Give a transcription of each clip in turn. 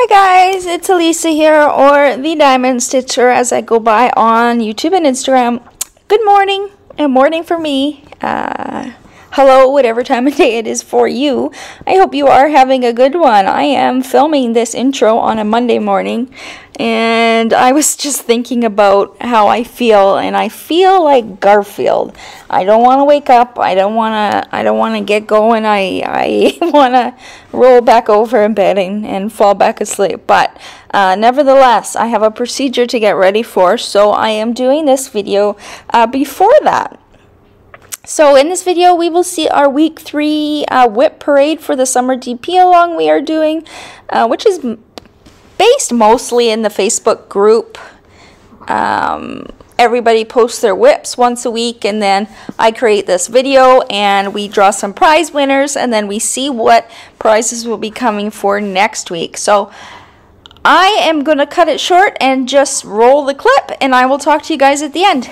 Hi guys, it's Elisa here, or the Diamond Stitcher as I go by on YouTube and Instagram. Good morning, and morning for me. Uh, hello, whatever time of day it is for you. I hope you are having a good one. I am filming this intro on a Monday morning, and I was just thinking about how I feel, and I feel like Garfield. I don't want to wake up. I don't want to. I don't want to get going. I I want to roll back over in bed and, and fall back asleep. But uh, nevertheless, I have a procedure to get ready for, so I am doing this video uh, before that. So in this video, we will see our week three uh, WIP parade for the summer DP along we are doing, uh, which is based mostly in the Facebook group. Um, everybody posts their WIPs once a week and then I create this video and we draw some prize winners and then we see what prizes will be coming for next week. So I am going to cut it short and just roll the clip and I will talk to you guys at the end.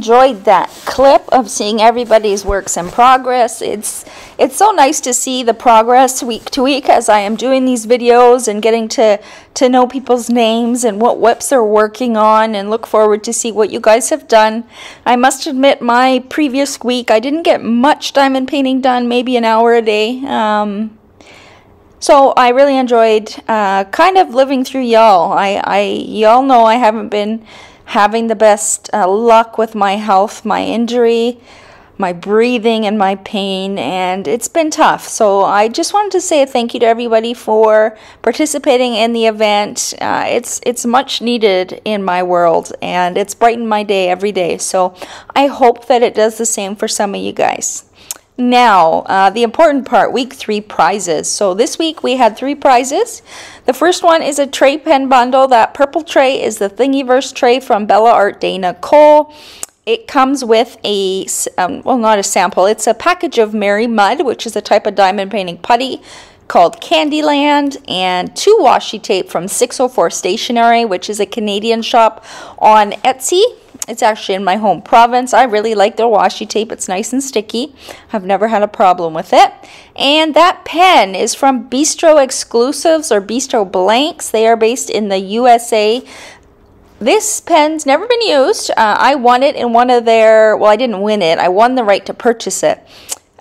Enjoyed that clip of seeing everybody's works in progress. It's it's so nice to see the progress week to week as I am doing these videos and getting to to know people's names and what WIPs they're working on and look forward to see what you guys have done. I must admit my previous week I didn't get much diamond painting done, maybe an hour a day. Um, so I really enjoyed uh, kind of living through y'all. I, I y'all know I haven't been having the best uh, luck with my health, my injury, my breathing, and my pain, and it's been tough. So I just wanted to say a thank you to everybody for participating in the event. Uh, it's it's much needed in my world, and it's brightened my day every day. So I hope that it does the same for some of you guys. Now, uh, the important part, week three prizes. So this week we had three prizes. The first one is a tray pen bundle. That purple tray is the Thingiverse tray from Bella Art Dana Cole. It comes with a, um, well, not a sample, it's a package of Mary Mud, which is a type of diamond painting putty called Candyland, and two washi tape from 604 Stationery, which is a Canadian shop on Etsy. It's actually in my home province. I really like their washi tape. It's nice and sticky. I've never had a problem with it. And that pen is from Bistro Exclusives or Bistro Blanks. They are based in the USA. This pen's never been used. Uh, I won it in one of their, well, I didn't win it. I won the right to purchase it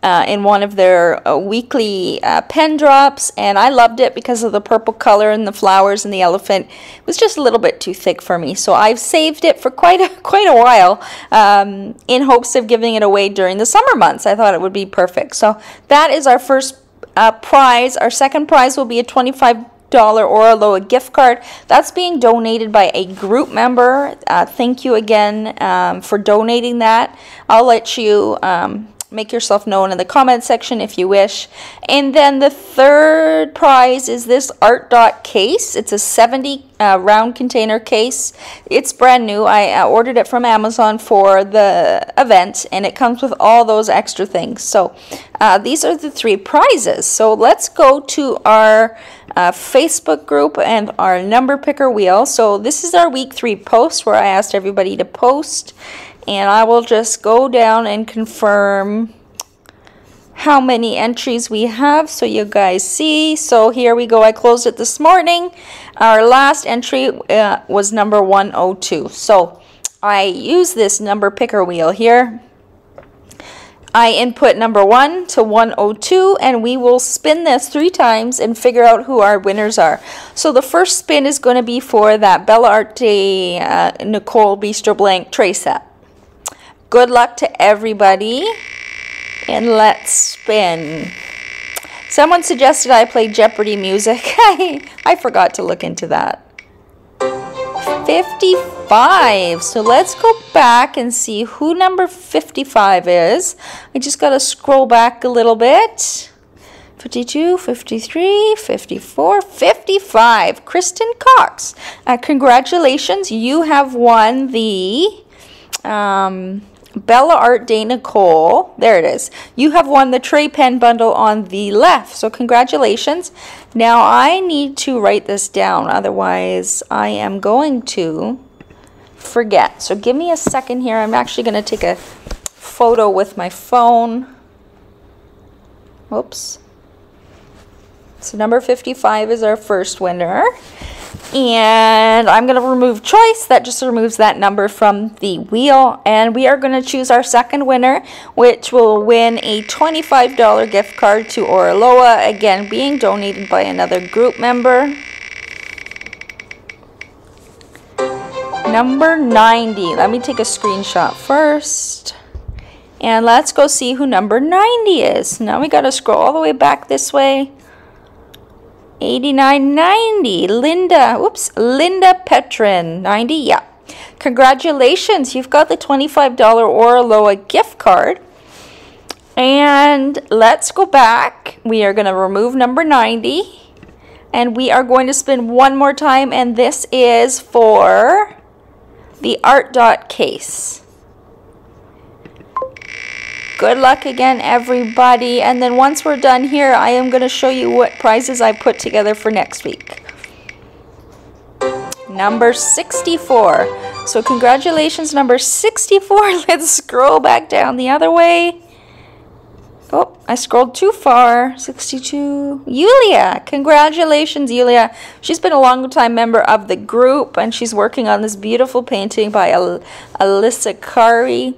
uh, in one of their uh, weekly uh, pen drops, and I loved it because of the purple color and the flowers and the elephant. It was just a little bit too thick for me, so I've saved it for quite a, quite a while um, in hopes of giving it away during the summer months. I thought it would be perfect. So that is our first uh, prize. Our second prize will be a 25 dollar or a lower gift card that's being donated by a group member uh, thank you again um, for donating that i'll let you um, make yourself known in the comment section if you wish. And then the third prize is this Art Dot case. It's a 70 uh, round container case. It's brand new. I uh, ordered it from Amazon for the event and it comes with all those extra things. So uh, these are the three prizes. So let's go to our uh, Facebook group and our number picker wheel. So this is our week three post where I asked everybody to post and I will just go down and confirm how many entries we have so you guys see. So here we go. I closed it this morning. Our last entry uh, was number 102. So I use this number picker wheel here. I input number 1 to 102 and we will spin this three times and figure out who our winners are. So the first spin is going to be for that Bella Arte uh, Nicole Bistro Blank tray set. Good luck to everybody. And let's spin. Someone suggested I play Jeopardy music. I forgot to look into that. 55. So let's go back and see who number 55 is. I just got to scroll back a little bit. 52, 53, 54, 55. Kristen Cox. Uh, congratulations. You have won the um, Bella Art Day Nicole, there it is. You have won the tray pen bundle on the left, so congratulations. Now I need to write this down, otherwise I am going to forget. So give me a second here. I'm actually going to take a photo with my phone. Oops. So number 55 is our first winner. And I'm going to remove choice. That just removes that number from the wheel. And we are going to choose our second winner, which will win a $25 gift card to Oraloa. Again, being donated by another group member. Number 90. Let me take a screenshot first. And let's go see who number 90 is. Now we got to scroll all the way back this way. 89.90. Linda, oops, Linda Petrin, 90. Yeah. Congratulations, you've got the $25 Oraloa gift card. And let's go back. We are going to remove number 90. And we are going to spin one more time. And this is for the Art Dot case. Good luck again, everybody. And then once we're done here, I am going to show you what prizes I put together for next week. Number 64. So congratulations, number 64. Let's scroll back down the other way. Oh, I scrolled too far. 62. Yulia. Congratulations, Yulia. She's been a long time member of the group, and she's working on this beautiful painting by Al Alyssa Kari.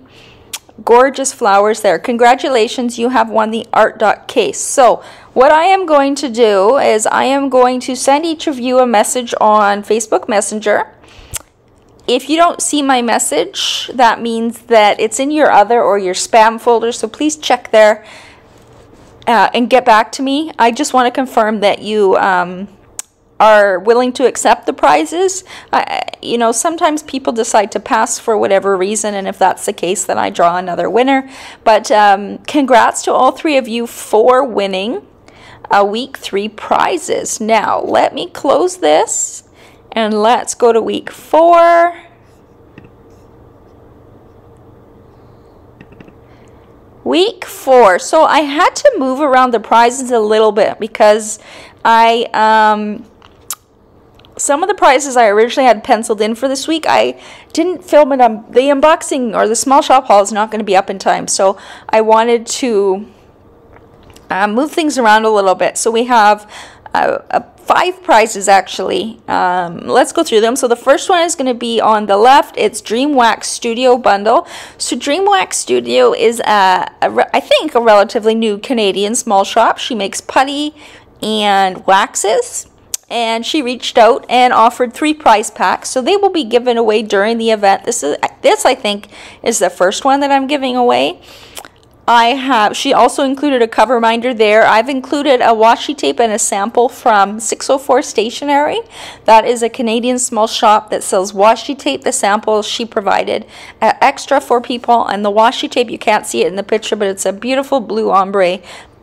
Gorgeous flowers there. Congratulations, you have won the Art Dot case. So, what I am going to do is I am going to send each of you a message on Facebook Messenger. If you don't see my message, that means that it's in your other or your spam folder, so please check there uh, and get back to me. I just want to confirm that you um, are willing to accept the prizes. I, you know, sometimes people decide to pass for whatever reason, and if that's the case, then I draw another winner. But um, congrats to all three of you for winning a week three prizes. Now, let me close this and let's go to week four. Week four. So I had to move around the prizes a little bit because I, um, some of the prizes I originally had penciled in for this week, I didn't film it on the unboxing or the small shop haul is not going to be up in time. So I wanted to uh, move things around a little bit. So we have uh, uh, five prizes actually. Um, let's go through them. So the first one is going to be on the left. It's Dream Wax Studio Bundle. So Dream Wax Studio is, I think, a relatively new Canadian small shop. She makes putty and waxes. And she reached out and offered three prize packs. So they will be given away during the event. This is this I think is the first one that I'm giving away. I have, she also included a cover minder there. I've included a washi tape and a sample from 604 Stationery. That is a Canadian small shop that sells washi tape. The sample she provided uh, extra for people. And the washi tape, you can't see it in the picture, but it's a beautiful blue ombre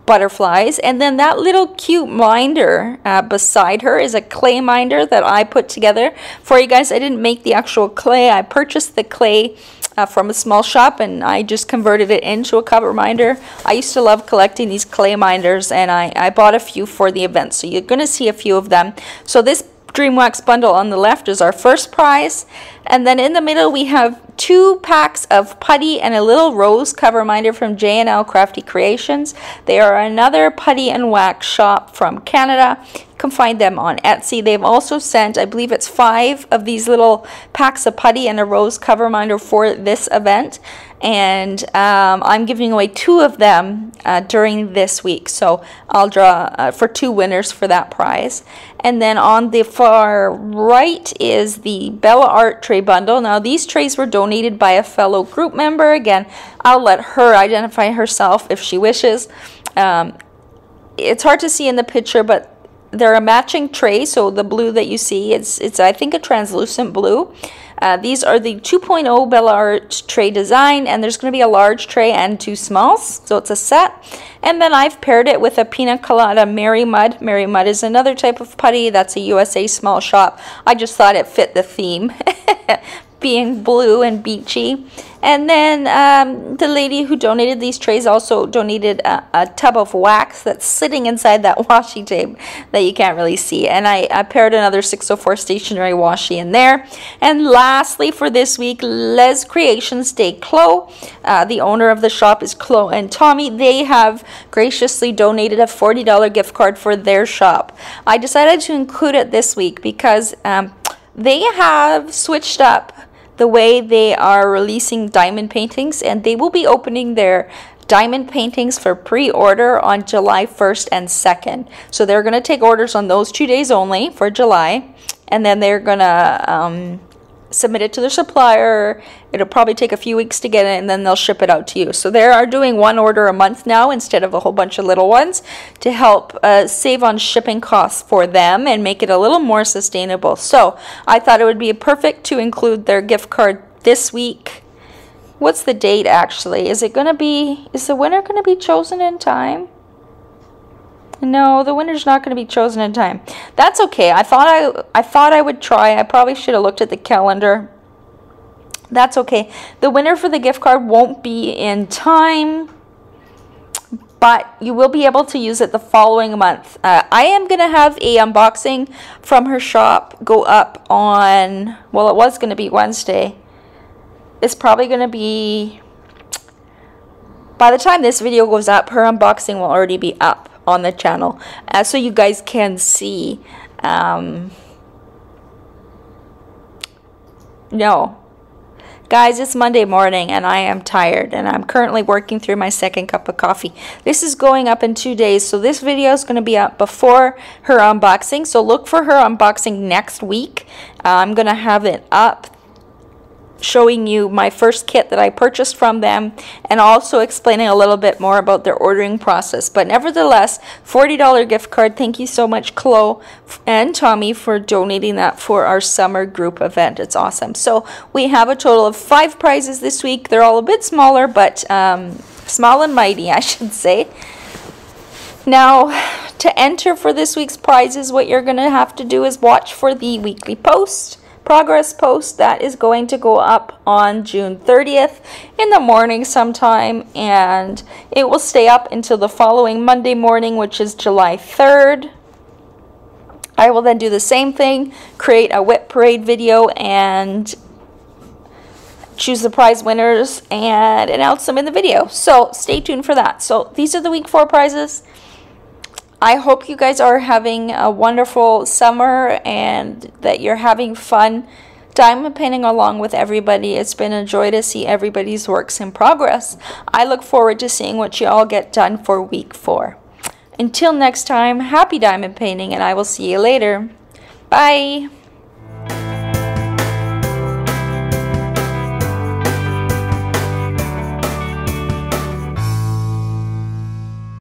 butterflies. And then that little cute minder uh, beside her is a clay minder that I put together for you guys. I didn't make the actual clay. I purchased the clay uh, from a small shop and I just converted it into a cover minder. I used to love collecting these clay minders and I, I bought a few for the event. So you're going to see a few of them. So this Dreamwax bundle on the left is our first prize. And then in the middle we have two packs of putty and a little rose cover minder from J&L Crafty Creations. They are another putty and wax shop from Canada. You can find them on Etsy. They've also sent, I believe it's five of these little packs of putty and a rose cover minder for this event and um, I'm giving away two of them uh, during this week. So I'll draw uh, for two winners for that prize. And then on the far right is the Bella Art tray bundle. Now these trays were donated by a fellow group member. Again, I'll let her identify herself if she wishes. Um, it's hard to see in the picture, but they're a matching tray. So the blue that you see, it's, it's I think a translucent blue. Uh, these are the 2.0 Bella Art tray design, and there's going to be a large tray and two smalls, so it's a set. And then I've paired it with a Pina Colada Mary Mud. Mary Mud is another type of putty. That's a USA small shop. I just thought it fit the theme. being blue and beachy. And then um, the lady who donated these trays also donated a, a, tub of wax that's sitting inside that washi tape that you can't really see. And I, I paired another 604 stationery washi in there. And lastly for this week, Les Creations de Clo. Uh, the owner of the shop is Chloe and Tommy. They have graciously donated a $40 gift card for their shop. I decided to include it this week because um, they have switched up the way they are releasing diamond paintings and they will be opening their diamond paintings for pre-order on July 1st and 2nd. So they're going to take orders on those two days only for July and then they're going to um, submit it to their supplier. It'll probably take a few weeks to get it and then they'll ship it out to you. So they are doing one order a month now instead of a whole bunch of little ones to help uh, save on shipping costs for them and make it a little more sustainable. So I thought it would be perfect to include their gift card this week. What's the date actually? Is it going to be, is the winner going to be chosen in time? No, the winner's not going to be chosen in time. That's okay. I thought I I thought I would try. I probably should have looked at the calendar. That's okay. The winner for the gift card won't be in time, but you will be able to use it the following month. Uh, I am going to have a unboxing from her shop go up on, well, it was going to be Wednesday. It's probably going to be by the time this video goes up, her unboxing will already be up on the channel. Uh, so you guys can see. Um, no. Guys, it's Monday morning and I am tired and I'm currently working through my second cup of coffee. This is going up in two days, so this video is going to be up before her unboxing. So look for her unboxing next week. Uh, I'm going to have it up showing you my first kit that I purchased from them and also explaining a little bit more about their ordering process. But nevertheless, $40 gift card. Thank you so much, Chloe and Tommy, for donating that for our summer group event. It's awesome. So we have a total of five prizes this week. They're all a bit smaller, but um, small and mighty, I should say. Now, to enter for this week's prizes, what you're going to have to do is watch for the weekly post progress post that is going to go up on June 30th in the morning sometime and it will stay up until the following Monday morning which is July 3rd. I will then do the same thing, create a WIP parade video and choose the prize winners and announce them in the video. So stay tuned for that. So these are the week four prizes. I hope you guys are having a wonderful summer and that you're having fun diamond painting along with everybody. It's been a joy to see everybody's works in progress. I look forward to seeing what you all get done for week four. Until next time, happy diamond painting and I will see you later. Bye!